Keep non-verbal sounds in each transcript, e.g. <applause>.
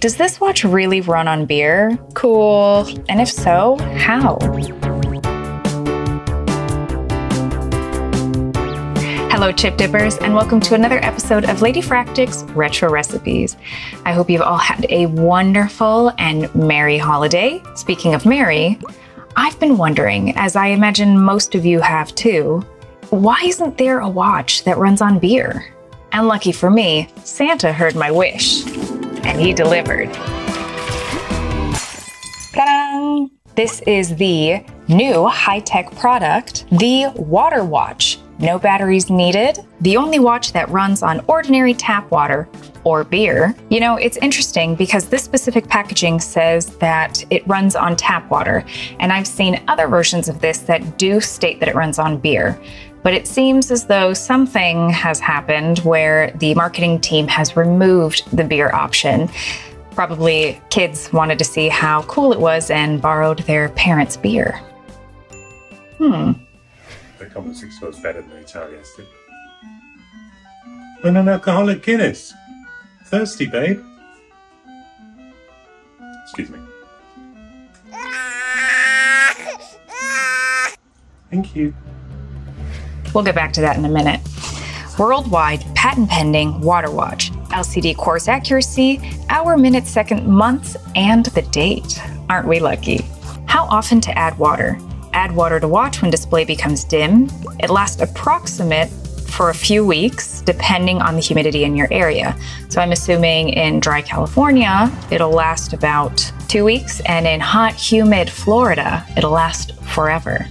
Does this watch really run on beer? Cool. And if so, how? Hello, chip dippers, and welcome to another episode of Lady Fractic's Retro Recipes. I hope you've all had a wonderful and merry holiday. Speaking of merry, I've been wondering, as I imagine most of you have too, why isn't there a watch that runs on beer? And lucky for me, Santa heard my wish and he delivered. Ta-da! This is the new high-tech product, the Water Watch. No batteries needed. The only watch that runs on ordinary tap water or beer. You know, it's interesting because this specific packaging says that it runs on tap water, and I've seen other versions of this that do state that it runs on beer. But it seems as though something has happened where the marketing team has removed the beer option. Probably kids wanted to see how cool it was and borrowed their parents' beer. Hmm. The Common Six was better than the Italian stick. And an alcoholic Guinness. Thirsty, babe. Excuse me. Thank you. We'll get back to that in a minute. Worldwide patent pending water watch, LCD course accuracy, hour, minute, second, months, and the date. Aren't we lucky? How often to add water? Add water to watch when display becomes dim. It lasts approximate for a few weeks, depending on the humidity in your area. So I'm assuming in dry California, it'll last about two weeks, and in hot, humid Florida, it'll last forever.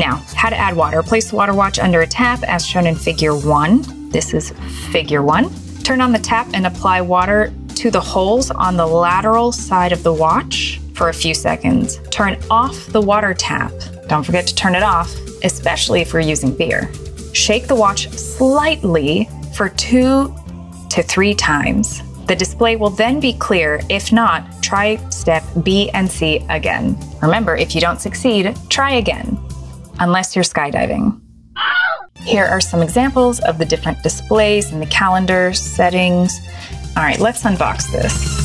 Now, how to add water. Place the water watch under a tap as shown in figure one. This is figure one. Turn on the tap and apply water to the holes on the lateral side of the watch for a few seconds. Turn off the water tap. Don't forget to turn it off, especially if you're using beer. Shake the watch slightly for two to three times. The display will then be clear. If not, try step B and C again. Remember, if you don't succeed, try again unless you're skydiving. Here are some examples of the different displays and the calendar settings. All right, let's unbox this.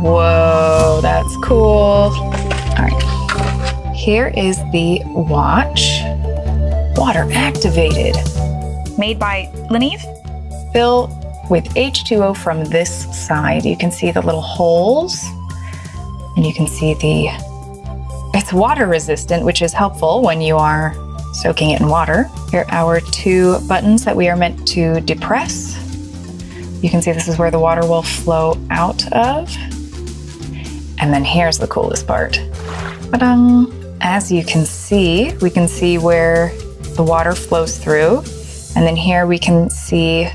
Whoa, that's cool. All right, here is the watch. Water activated. Made by Laneve. Fill with H2O from this side. You can see the little holes and you can see the, it's water resistant, which is helpful when you are soaking it in water. Here are our two buttons that we are meant to depress. You can see this is where the water will flow out of. And then here's the coolest part. As you can see, we can see where the water flows through. And then here we can see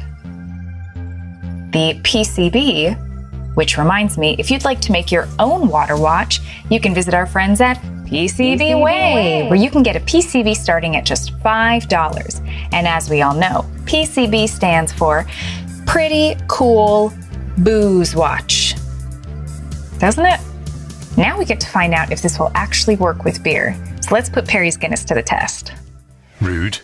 the PCB, which reminds me, if you'd like to make your own water watch, you can visit our friends at PCB, PCBWay, Way, where you can get a PCB starting at just $5. And as we all know, PCB stands for Pretty Cool Booze Watch. Doesn't it? Now we get to find out if this will actually work with beer. So let's put Perry's Guinness to the test. Rude.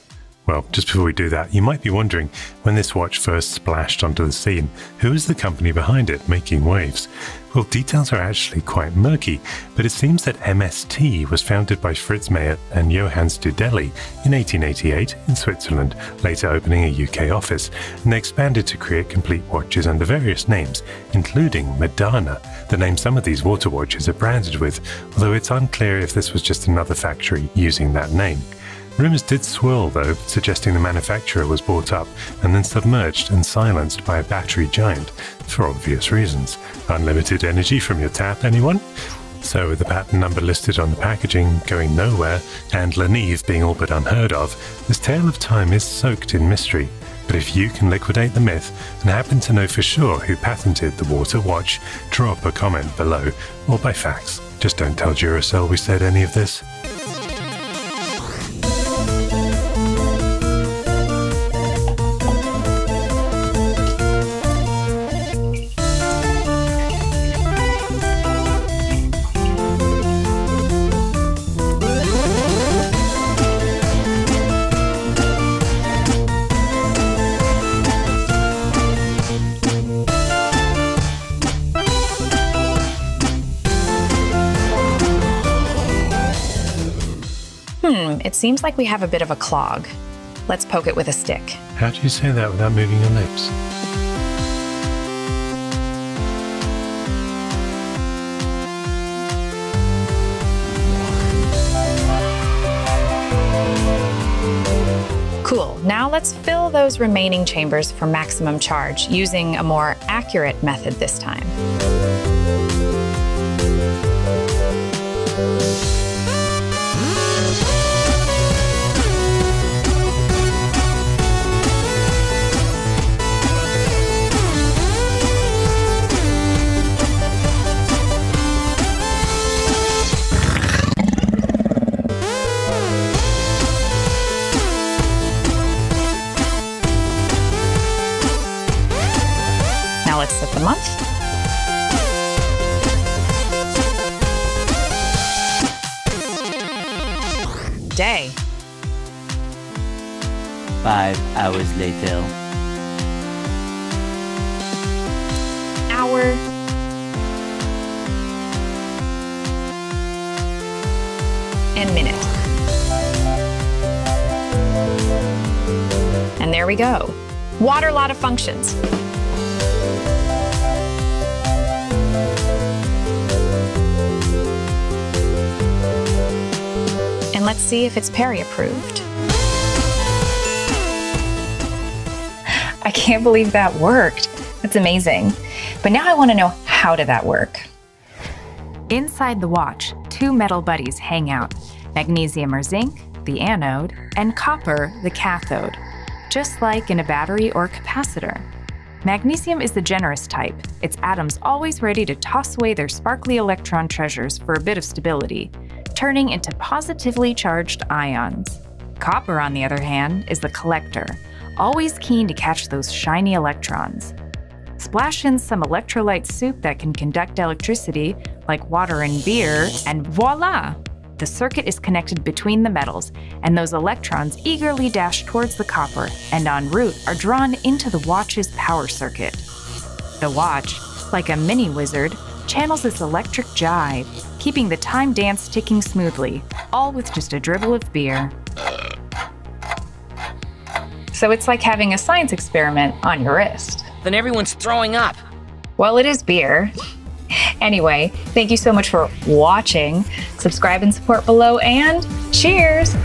Well, just before we do that, you might be wondering when this watch first splashed onto the scene, who is the company behind it making waves? Well, details are actually quite murky, but it seems that MST was founded by Fritz Meyer and Johann Studeli in 1888 in Switzerland, later opening a UK office, and they expanded to create complete watches under various names, including Medana, the name some of these water watches are branded with, although it's unclear if this was just another factory using that name. Rumours did swirl, though, suggesting the manufacturer was bought up and then submerged and silenced by a battery giant, for obvious reasons. Unlimited energy from your tap, anyone? So, with the patent number listed on the packaging going nowhere and Laneve being all but unheard of, this tale of time is soaked in mystery. But if you can liquidate the myth and happen to know for sure who patented the water watch, drop a comment below or by fax. Just don't tell Duracell we said any of this. It seems like we have a bit of a clog. Let's poke it with a stick. How do you say that without moving your lips? Cool. Now let's fill those remaining chambers for maximum charge using a more accurate method this time. Now let's the month. Day. Five hours later. Hour. And minute. And there we go. Water lot of functions. Let's see if it's Perry approved. I can't believe that worked. That's amazing. But now I want to know how did that work? Inside the watch, two metal buddies hang out magnesium or zinc, the anode, and copper, the cathode, just like in a battery or capacitor. Magnesium is the generous type, its atoms always ready to toss away their sparkly electron treasures for a bit of stability, turning into positively charged ions. Copper, on the other hand, is the collector, always keen to catch those shiny electrons. Splash in some electrolyte soup that can conduct electricity, like water and beer, and voila! The circuit is connected between the metals, and those electrons eagerly dash towards the copper and en route are drawn into the watch's power circuit. The watch, like a mini wizard, channels this electric jive, keeping the time dance ticking smoothly, all with just a dribble of beer. So it's like having a science experiment on your wrist. Then everyone's throwing up. Well, it is beer. <laughs> Anyway, thank you so much for watching. Subscribe and support below, and cheers!